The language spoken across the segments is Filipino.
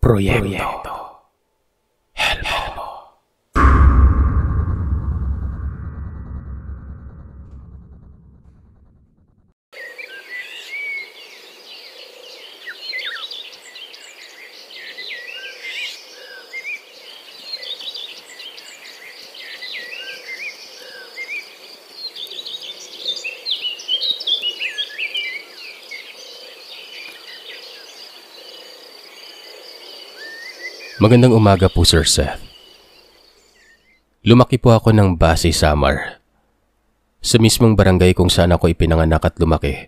proyecto. Magandang umaga po, Sir Seth. Lumaki po ako ng Basi Samar. Sa mismong barangay kung saan ako ipinanganak at lumaki.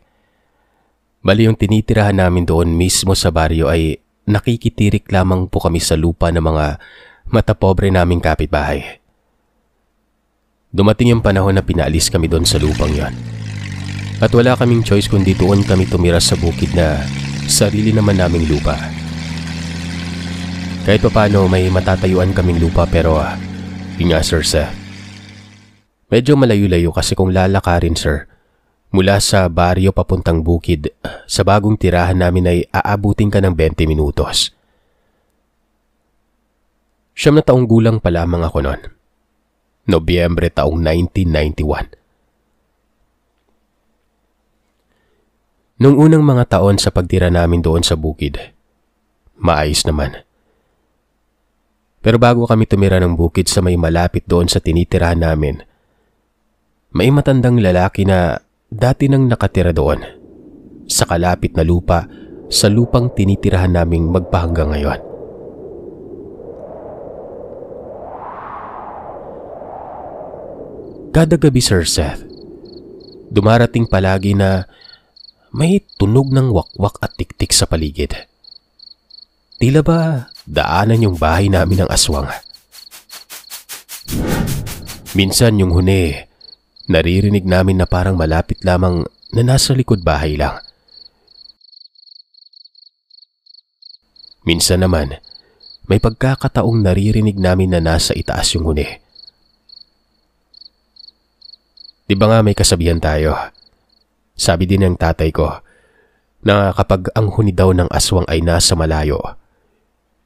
Bali yung tinitirahan namin doon mismo sa baryo ay nakikitirik lamang po kami sa lupa ng mga matapobre naming kapitbahay. Dumating yung panahon na pinaalis kami doon sa lupang yon. At wala kaming choice kundi doon kami tumira sa bukid na sarili naman naming lupa. Kahit pa paano may matatayuan kaming lupa pero uh, yun nga sir sa medyo malayo-layo kasi kung lalakarin sir mula sa baryo papuntang bukid sa bagong tirahan namin ay aabutin ka ng 20 minutos. Siyam na taong gulang pa lamang ako noon. Nobyembre taong 1991. Nung unang mga taon sa pagtira namin doon sa bukid, maayos naman. Pero bago kami tumira ng bukid sa may malapit doon sa tinitirahan namin, may matandang lalaki na dati nang nakatira doon sa kalapit na lupa sa lupang tinitirahan naming magpahanggang ngayon. Kada gabi Sir Seth, dumarating palagi na may tunog ng wakwak at tiktik sa paligid. Tila ba daanan yung bahay namin ng aswang? Minsan yung huni, naririnig namin na parang malapit lamang na nasa likod bahay lang. Minsan naman, may pagkakataong naririnig namin na nasa itaas yung huni. Di ba nga may kasabihan tayo? Sabi din ng tatay ko na kapag ang huni daw ng aswang ay nasa malayo,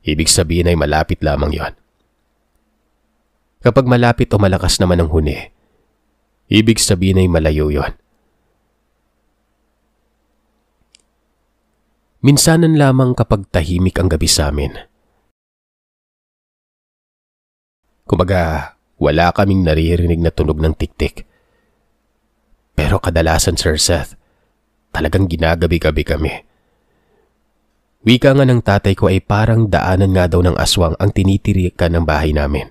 ibig sabihin ay malapit lamang yon. Kapag malapit o malakas naman ang huni, ibig sabihin ay malayo yon. Minsanan lamang kapag tahimik ang gabi sa amin. Kumaga, wala kaming naririnig na tunog ng tiktik. Pero kadalasan, Sir Seth, talagang ginagabi-gabi kami. Wika nga ng tatay ko ay parang daanan nga daw ng aswang ang tinitirikan ng bahay namin.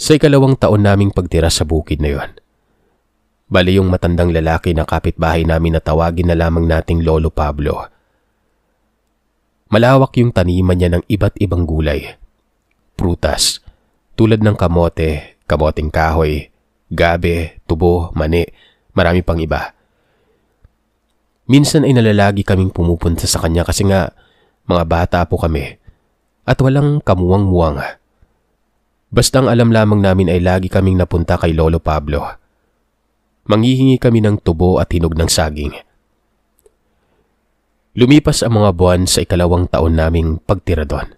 Sa ikalawang taon naming pagtira sa bukid na yon, bali yung matandang lalaki na kapitbahay namin na tawagin na lamang nating Lolo Pablo. Malawak yung taniman niya ng iba't ibang gulay. Prutas, tulad ng kamote, kamoting kahoy, gabe, tubo, mani, marami pang iba. Minsan ay nalalagi kaming pumupunta sa kanya kasi nga mga bata po kami at walang kamuwang-muwang. Basta ang alam lamang namin ay lagi kaming napunta kay Lolo Pablo. Manghihingi kami ng tubo at hinog ng saging. Lumipas ang mga buwan sa ikalawang taon naming pagtira doon.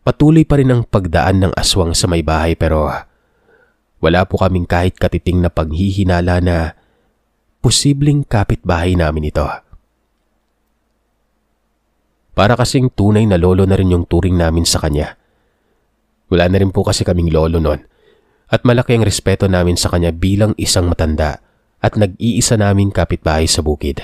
Patuloy pa rin ang pagdaan ng aswang sa may bahay pero wala po kaming kahit katiting na paghihinala na posibleng kapitbahay namin ito. Para kasing tunay na lolo na rin yung turing namin sa kanya. Wala na rin po kasi kaming lolo noon at malaki ang respeto namin sa kanya bilang isang matanda at nag-iisa naming kapitbahay sa bukid.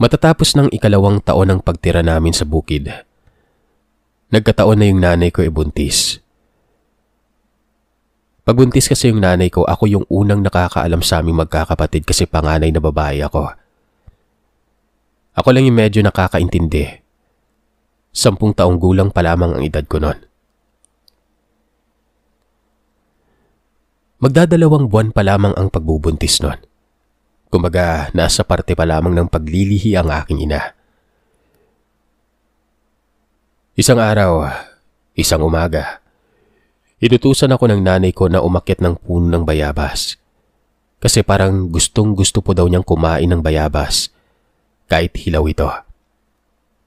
Matatapos ng ikalawang taon ng pagtira namin sa bukid, nagkataon na yung nanay ko ay buntis. Pagbuntis kasi yung nanay ko, ako yung unang nakakaalam sa aming magkakapatid kasi panganay na babae ako. Ako lang yung medyo nakakaintindi. Sampung taong gulang pa lamang ang edad ko noon. Magdadalawang buwan pa lamang ang pagbubuntis noon. Kumaga, nasa parte pa lamang ng paglilihi ang aking ina. Isang araw, isang umaga, inutusan ako ng nanay ko na umakyat ng puno ng bayabas. Kasi parang gustong gusto po daw niyang kumain ng bayabas. Kahit hilaw ito.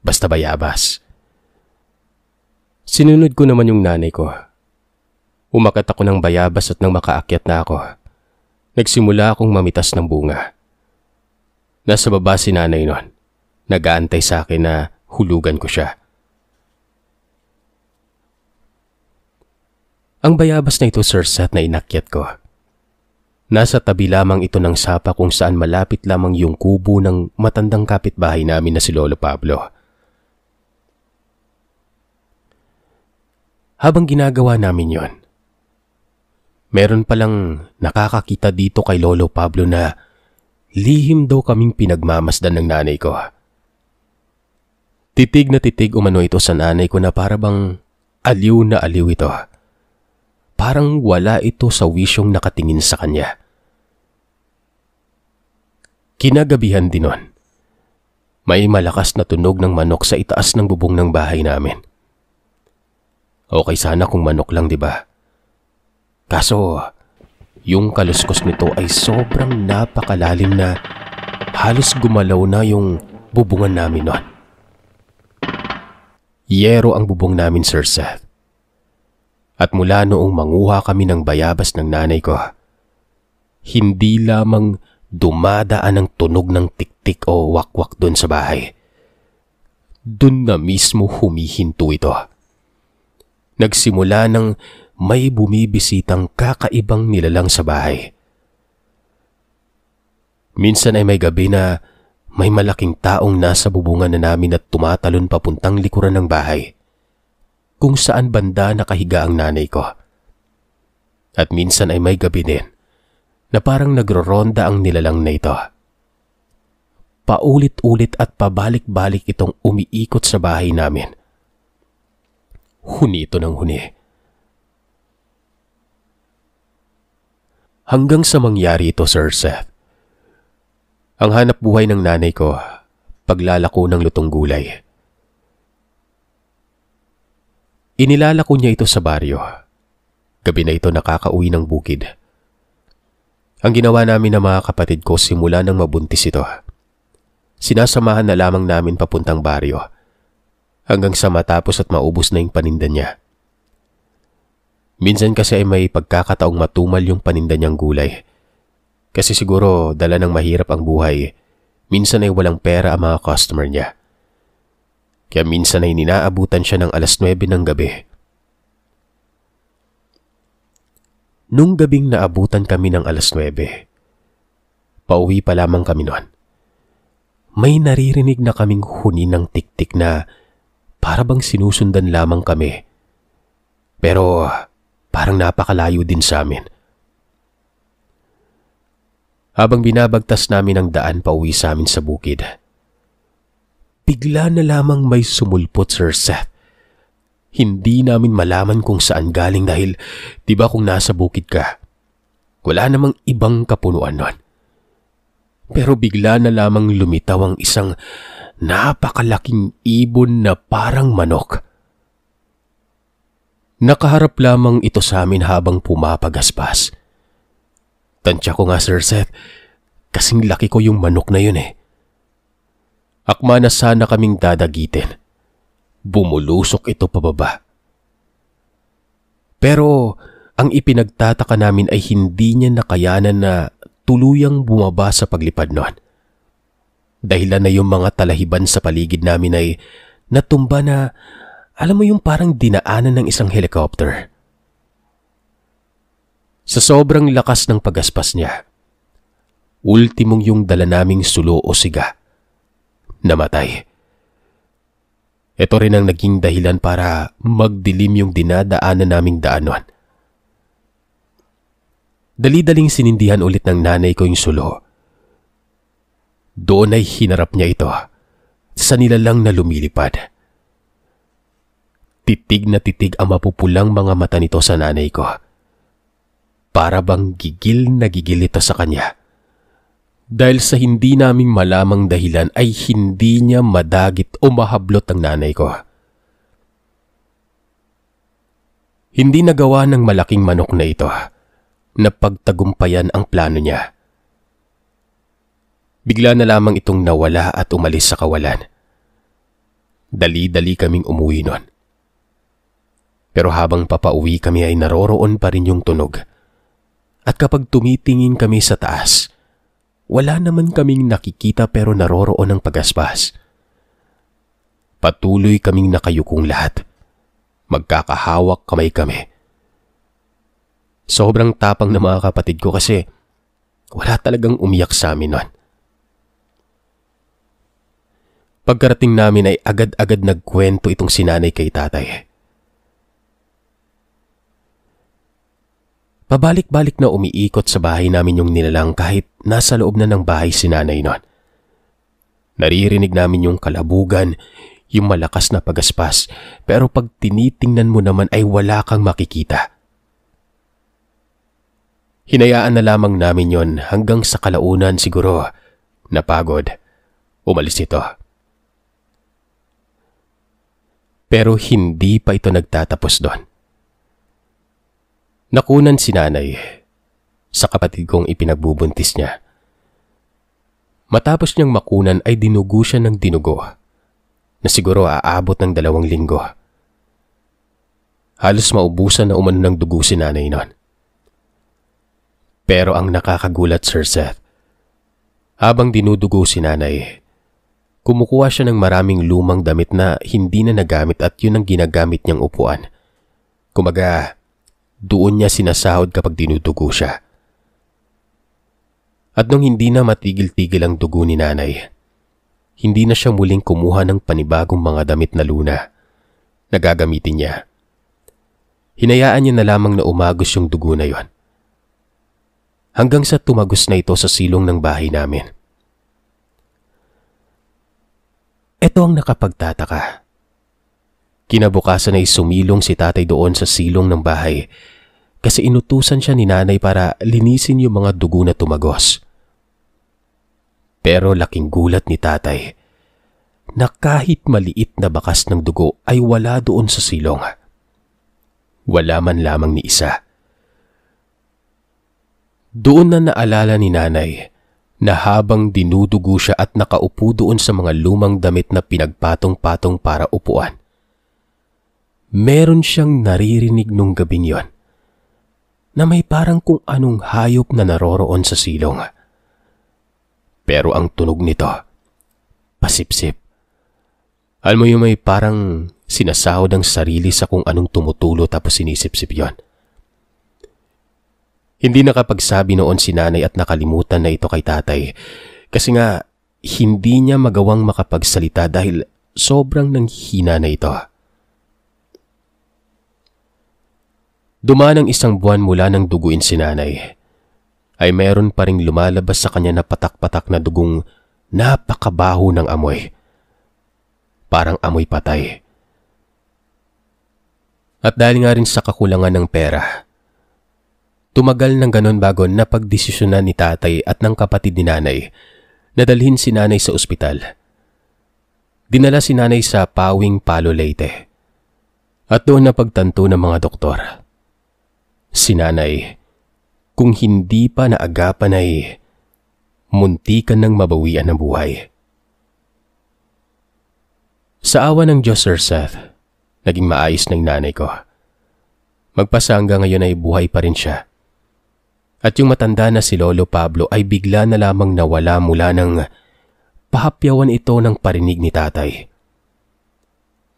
Basta bayabas. Sinunod ko naman yung nanay ko. Umakat ako ng bayabas at nang makaakyat na ako, nagsimula akong mamitas ng bunga. Nasa baba si nanay nun. Nagaantay sa akin na hulugan ko siya. Ang bayabas na ito, Sir Seth, na inakyat ko. Nasa tabi lamang ito ng sapa kung saan malapit lamang yung kubo ng matandang kapitbahay namin na si Lolo Pablo. Habang ginagawa namin yon, meron palang nakakakita dito kay Lolo Pablo na lihim daw kaming pinagmamasdan ng nanay ko. Titig na titig umano ito sa nanay ko na para bang aliw na aliw ito. Parang wala ito sa wisyong nakatingin sa kanya. Kinagabihan din nun. May malakas na tunog ng manok sa itaas ng bubong ng bahay namin. Okay sana kung manok lang, di ba? Kaso, yung kaluskos nito ay sobrang napakalalim na halos gumalaw na yung bubungan namin nun. Yero ang bubong namin, Sir Seth. At mula noong manguha kami ng bayabas ng nanay ko, hindi lamang dumadaan ang tunog ng tiktik o wakwak doon sa bahay. Doon na mismo humihinto ito. Nagsimula ng may bumibisitang kakaibang nilalang sa bahay. Minsan ay may gabi na may malaking taong nasa bubungan na namin at tumatalon papuntang likuran ng bahay kung saan banda nakahiga ang nanay ko. At minsan ay may gabi din na parang nagroronda ang nilalang na ito. Paulit-ulit at pabalik-balik itong umiikot sa bahay namin. Huni ito ng huni. Hanggang sa mangyari ito, Sir Seth. Ang hanap buhay ng nanay ko, paglalako ng lutong gulay. Inilalako niya ito sa baryo. Gabi na ito nakakauwi ng bukid. Ang ginawa namin ng mga kapatid ko simula nang mabuntis ito. Sinasamahan na lamang namin papuntang baryo hanggang sa matapos at maubos na yung paninda niya. Minsan kasi ay may pagkakataong matumal yung paninda niyang gulay. Kasi siguro dala ng mahirap ang buhay, minsan ay walang pera ang mga customer niya. Kaya minsan ay ninaabutan siya ng alas 9 ng gabi Nung gabing naabutan kami ng alas 9, pauwi pa lamang kami noon. May naririnig na kaming huni ng tiktik na para bang sinusundan lamang kami. Pero parang napakalayo din sa amin. Habang binabagtas namin ang daan pauwi sa amin sa bukid, bigla na lamang may sumulpot Sir Seth hindi namin malaman kung saan galing dahil di ba kung nasa bukid ka, wala namang ibang kapunuan nun. Pero bigla na lamang lumitaw ang isang napakalaking ibon na parang manok. Nakaharap lamang ito sa amin habang pumapagaspas. Tansya ko nga Sir Seth, kasing laki ko yung manok na yun eh. Akma na sana kaming dadagitin bumulusok ito pababa. Pero ang ipinagtataka namin ay hindi niya nakayanan na tuluyang bumaba sa paglipad noon. Dahilan na yung mga talahiban sa paligid namin ay natumba na alam mo yung parang dinaanan ng isang helicopter. Sa sobrang lakas ng pagaspas niya, ultimong yung dala naming sulo o siga. Namatay. Ito rin ang naging dahilan para magdilim yung dinadaanan naming daanon. Dali-daling sinindihan ulit ng nanay ko yung sulo. Doon ay hinarap niya ito sa nilalang na lumilipad. Titig na titig ang mapupulang mga mata nito sa nanay ko. Para bang gigil na gigil ito sa kanya. Dahil sa hindi naming malamang dahilan ay hindi niya madagit o mahablot ang nanay ko. Hindi nagawa ng malaking manok na ito na pagtagumpayan ang plano niya. Bigla na lamang itong nawala at umalis sa kawalan. Dali-dali kaming umuwi nun. Pero habang papauwi kami ay naroroon pa rin yung tunog. At kapag tumitingin kami sa taas, wala naman kaming nakikita pero naroroon ang pagaspas. Patuloy kaming nakayukong lahat. Magkakahawak kamay kami. Sobrang tapang ng mga kapatid ko kasi wala talagang umiyak sa amin nun. Pagkarating namin ay agad-agad nagkwento itong sinanay kay tatay. Pabalik-balik na umiikot sa bahay namin yung nilalang kahit nasa loob na ng bahay si nanay nun. Naririnig namin yung kalabugan, yung malakas na pagaspas, pero pag tinitingnan mo naman ay wala kang makikita. Hinayaan na lamang namin yon hanggang sa kalaunan siguro. Napagod. Umalis ito. Pero hindi pa ito nagtatapos doon. Nakunan si nanay sa kapatid kong ipinagbubuntis niya. Matapos niyang makunan ay dinugo siya ng dinugo na siguro aabot ng dalawang linggo. Halos maubusan na umano ng dugo si nanay noon. Pero ang nakakagulat Sir Seth, habang dinudugo si nanay, Kumukuha siya ng maraming lumang damit na hindi na nagamit at yun ang ginagamit niyang upuan. Kumaga, doon niya sinasahod kapag dinudugo siya. At nung hindi na matigil-tigil ang dugo ni nanay, hindi na siya muling kumuha ng panibagong mga damit na luna na gagamitin niya. Hinayaan niya na lamang na umagos yung dugo na yon. Hanggang sa tumagos na ito sa silong ng bahay namin. Ito ang nakapagtataka. Kinabukasan ay sumilong si tatay doon sa silong ng bahay kasi inutusan siya ni nanay para linisin yung mga dugo na tumagos. Pero laking gulat ni tatay na kahit maliit na bakas ng dugo ay wala doon sa silong. Wala man lamang ni isa. Doon na naalala ni nanay na habang dinudugo siya at nakaupo doon sa mga lumang damit na pinagpatong-patong para upuan. Meron siyang naririnig nung gabing yon na may parang kung anong hayop na naroroon sa silong. Pero ang tunog nito, pasipsip. Alam mo yung may parang sinasahod ang sarili sa kung anong tumutulo tapos sinisipsip yon. Hindi nakapagsabi noon si nanay at nakalimutan na ito kay tatay kasi nga hindi niya magawang makapagsalita dahil sobrang nanghina na ito. Dumaan ang isang buwan mula nang duguin si nanay ay meron pa ring lumalabas sa kanya na patak-patak na dugong napakabaho ng amoy. Parang amoy patay. At dahil nga rin sa kakulangan ng pera, Tumagal ng ganon bago napagdesisyonan ni tatay at ng kapatid ni nanay na dalhin si nanay sa ospital. Dinala si nanay sa Pawing Palo Leyte at doon napagtanto ng mga doktor. Si nanay, kung hindi pa naagapan ay muntikan ng mabawian ng buhay. Sa awa ng Diyos Sir Seth, naging maayos ng nanay ko. Magpasa hanggang ngayon ay buhay pa rin siya at yung matanda na si Lolo Pablo ay bigla na lamang nawala mula ng pahapyawan ito ng parinig ni tatay.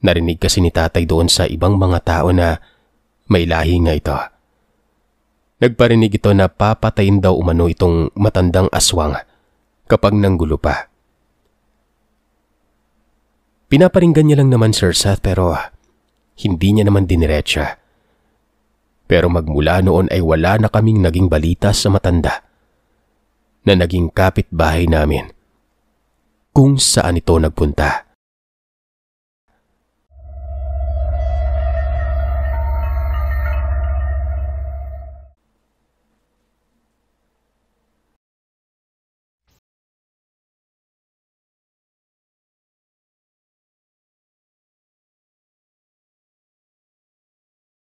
Narinig kasi ni tatay doon sa ibang mga tao na may lahi nga ito. Nagparinig ito na papatayin daw umano itong matandang aswang kapag nanggulo pa. Pinaparinggan niya lang naman Sir Seth pero hindi niya naman diniretsa. Pero magmula noon ay wala na kaming naging balita sa matanda na naging kapitbahay namin kung saan ito nagpunta.